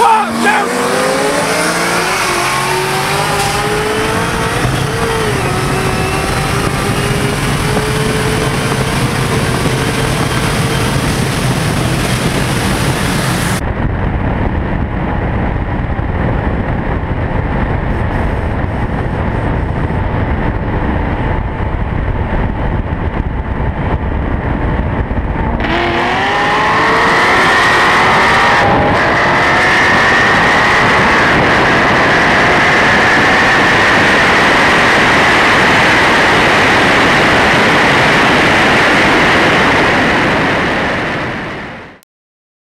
Come down!